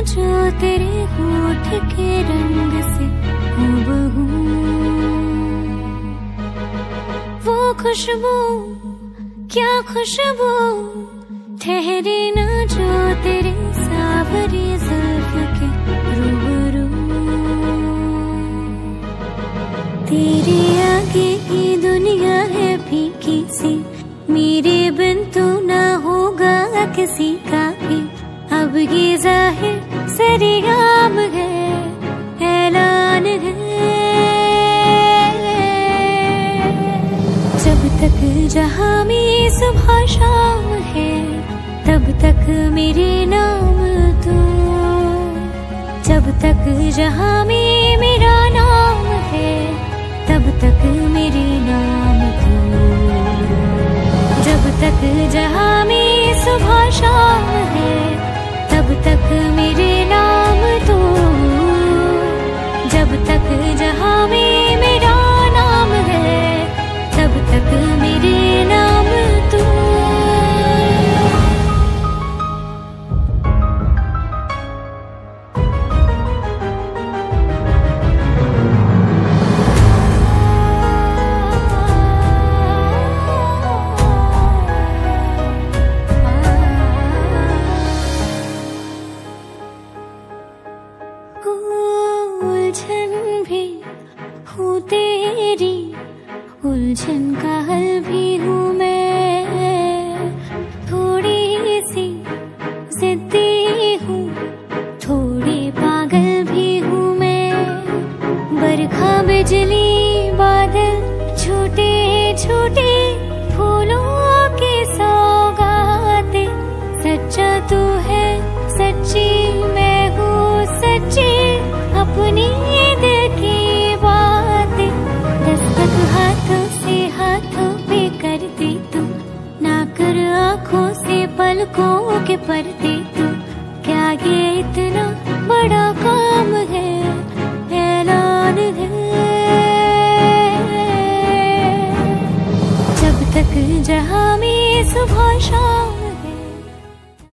जो तेरे होठ के रंग से वो खुशबू, क्या खुशबू? ठहरे ना जो तेरे सावरी जुल्फ के रूबरू। तेरे आगे की दुनिया है फीकी सी। मेरे बिन तो ना होगा किसी ये ज़ाहिर सरियाम है, ऐलान है। जब तक जहाँ में सुबह शाम है, तब तक मेरे नाम तो। जब तक जहाँ में मेरा नाम है, तब तक मेरे नाम तो। जब तक जहाँ में सुबह शाम उलझन भी हूँ तेरी, उलझन का हल भी हूँ मैं। थोड़ी सी जिद्दी हूँ, थोड़ी पागल भी हूँ मैं। बरखा बिजली, बादल छोटे छोटे फूलों झुको के पढ़ती तू तो क्या ये इतना बड़ा काम है, ऐलान है। जब तक जहाँ में सुबह शाम